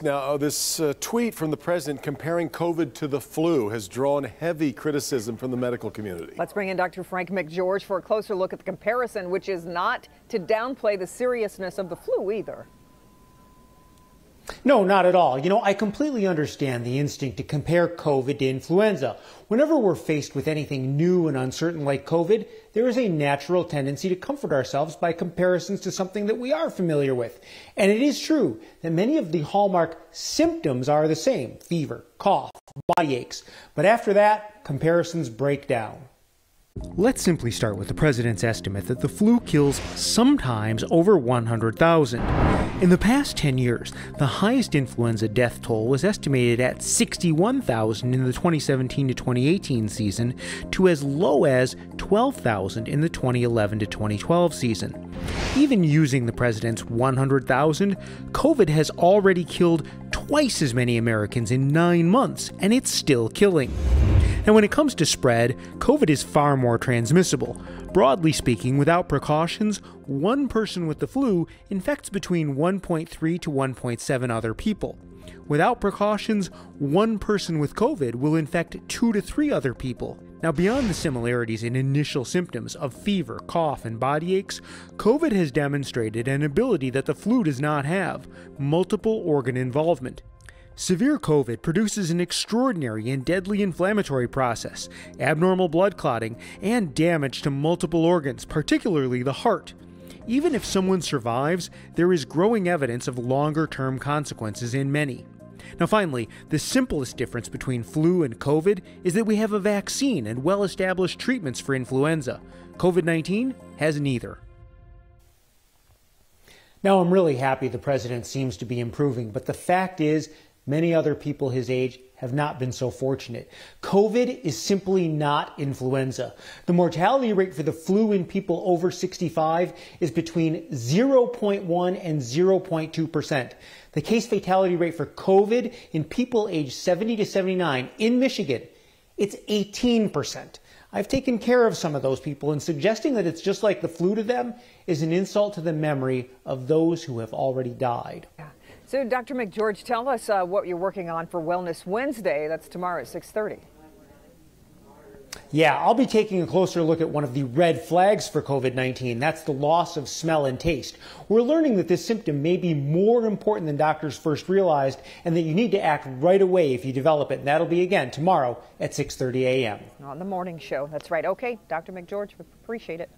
Now, uh, this uh, tweet from the president comparing COVID to the flu has drawn heavy criticism from the medical community. Let's bring in Dr. Frank McGeorge for a closer look at the comparison, which is not to downplay the seriousness of the flu either. No, not at all. You know, I completely understand the instinct to compare COVID to influenza. Whenever we're faced with anything new and uncertain like COVID, there is a natural tendency to comfort ourselves by comparisons to something that we are familiar with. And it is true that many of the hallmark symptoms are the same fever, cough, body aches. But after that, comparisons break down. Let's simply start with the president's estimate that the flu kills sometimes over 100,000. In the past 10 years, the highest influenza death toll was estimated at 61,000 in the 2017 to 2018 season to as low as 12,000 in the 2011 to 2012 season. Even using the president's 100,000, COVID has already killed twice as many Americans in nine months, and it's still killing. And when it comes to spread, COVID is far more transmissible. Broadly speaking, without precautions, one person with the flu infects between 1.3 to 1.7 other people. Without precautions, one person with COVID will infect two to three other people. Now, beyond the similarities in initial symptoms of fever, cough, and body aches, COVID has demonstrated an ability that the flu does not have multiple organ involvement. Severe COVID produces an extraordinary and deadly inflammatory process, abnormal blood clotting, and damage to multiple organs, particularly the heart. Even if someone survives, there is growing evidence of longer term consequences in many. Now, finally, the simplest difference between flu and COVID is that we have a vaccine and well established treatments for influenza. COVID 19 has neither. Now, I'm really happy the president seems to be improving, but the fact is, Many other people his age have not been so fortunate. COVID is simply not influenza. The mortality rate for the flu in people over 65 is between 0.1 and 0.2%. The case fatality rate for COVID in people aged 70 to 79 in Michigan, it's 18%. I've taken care of some of those people, and suggesting that it's just like the flu to them is an insult to the memory of those who have already died. So, Dr. McGeorge, tell us uh, what you're working on for Wellness Wednesday. That's tomorrow at 6:30. Yeah, I'll be taking a closer look at one of the red flags for COVID 19. That's the loss of smell and taste. We're learning that this symptom may be more important than doctors first realized and that you need to act right away if you develop it. And that'll be again tomorrow at 6:30 a.m. On the morning show. That's right. Okay, Dr. McGeorge, we appreciate it.